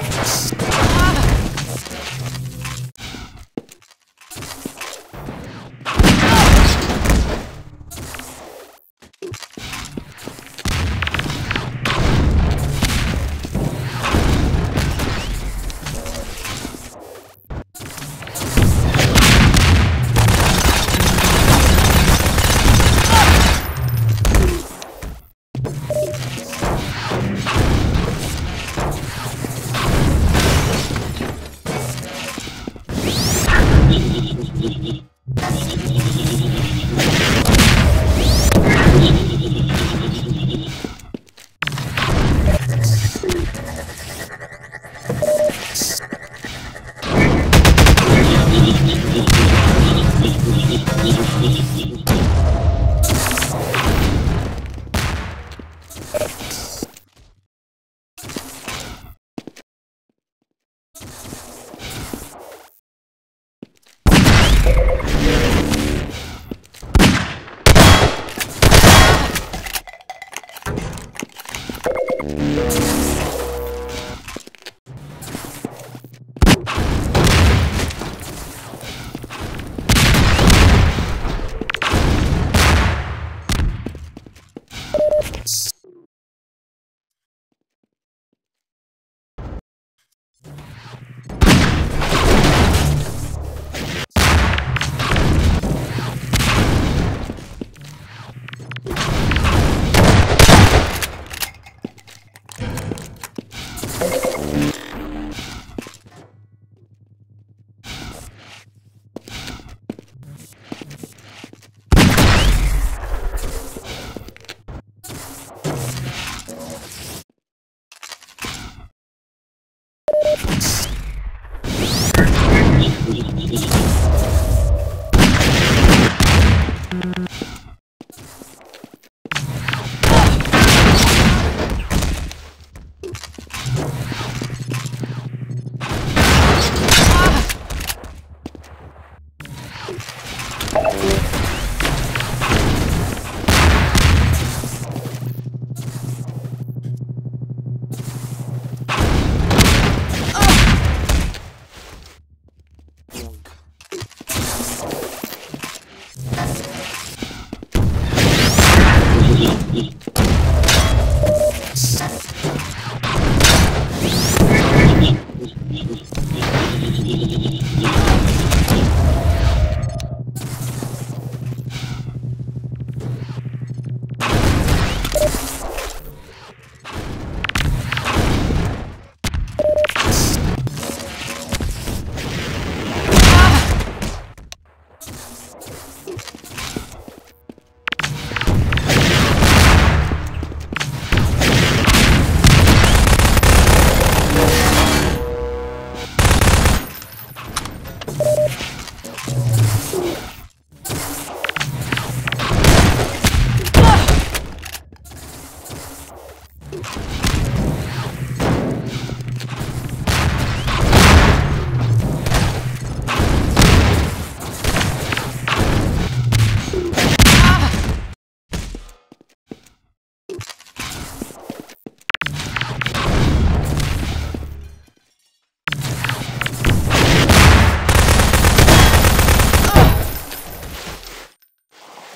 Thanks.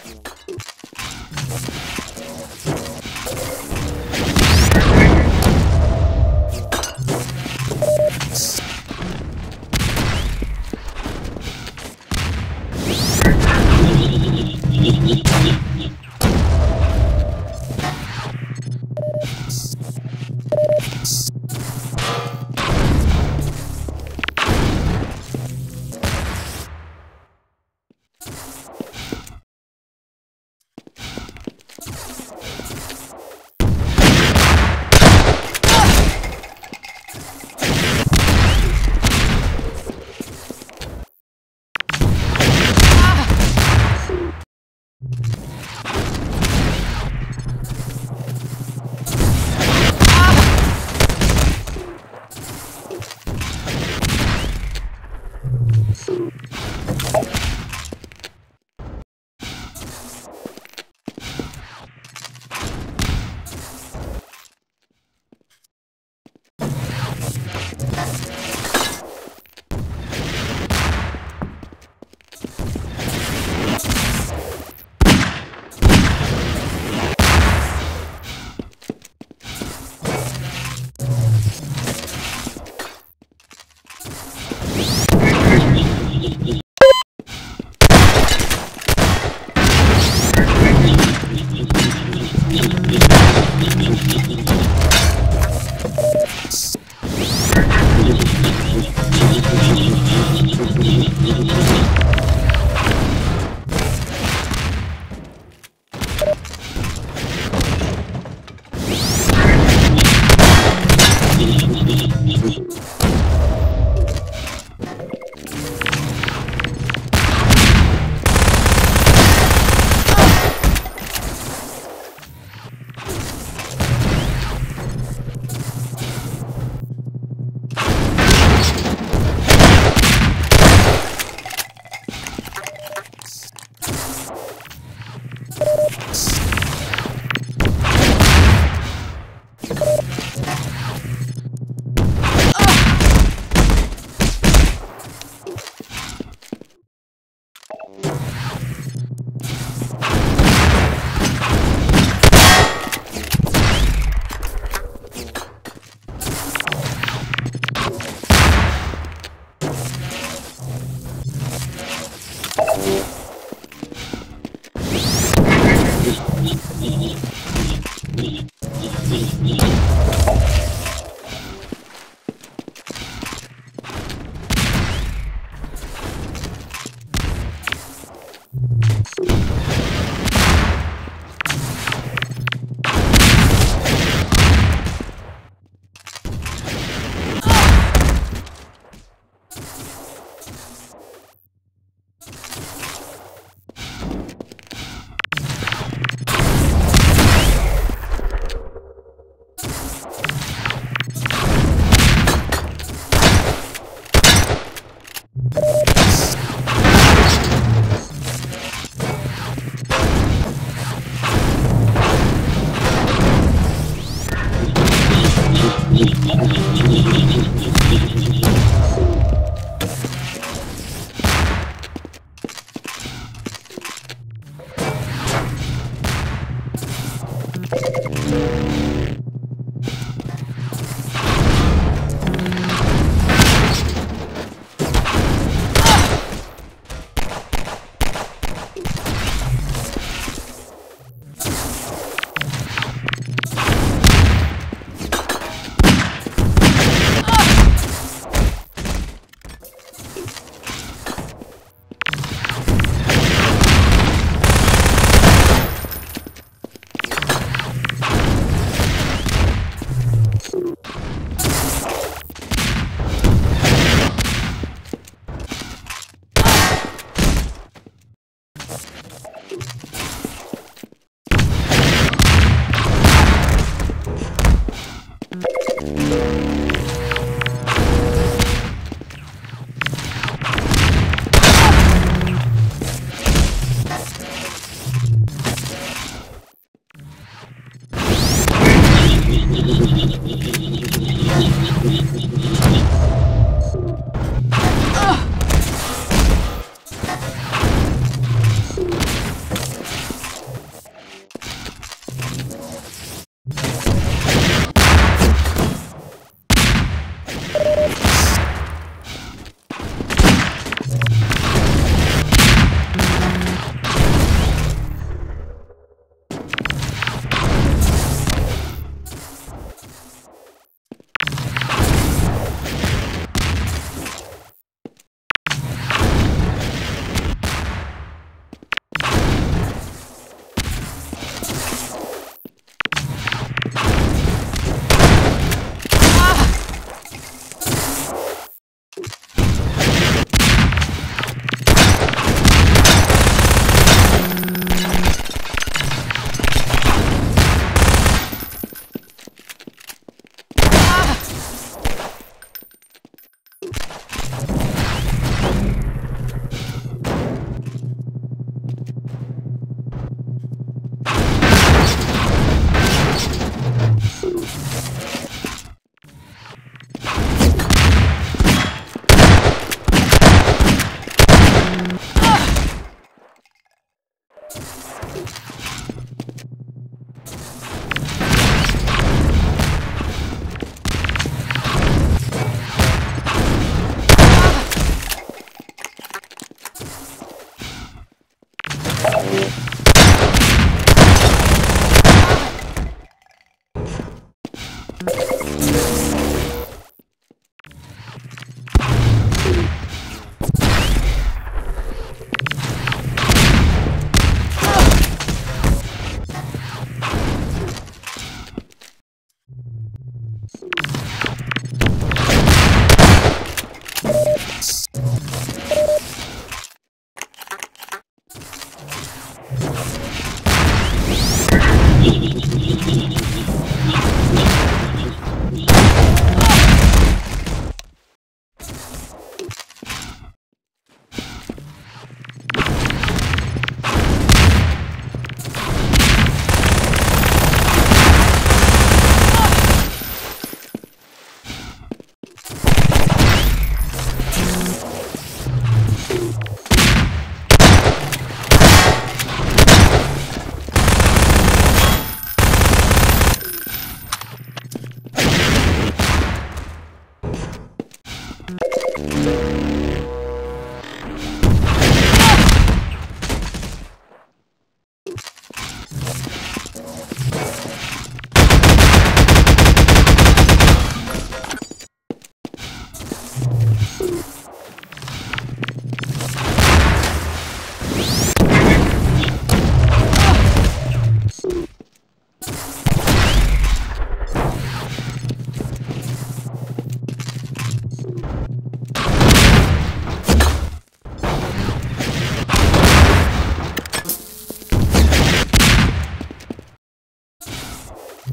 you.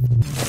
You